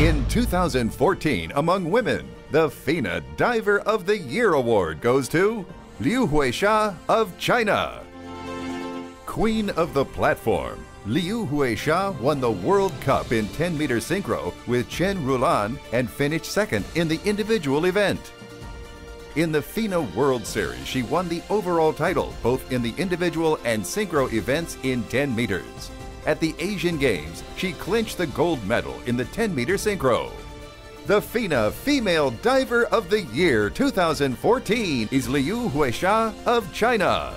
In 2014, among women, the FINA Diver of the Year award goes to Liu Huixia of China. Queen of the Platform, Liu Huixia won the World Cup in 10 meter synchro with Chen Ruolin and finished second in the individual event. In the FINA World Series, she won the overall title both in the individual and synchro events in 10 meters. At the Asian Games, she clinched the gold medal in the 10 meter synchro. The FINA Female Diver of the Year 2014 is Liu Huixia of China.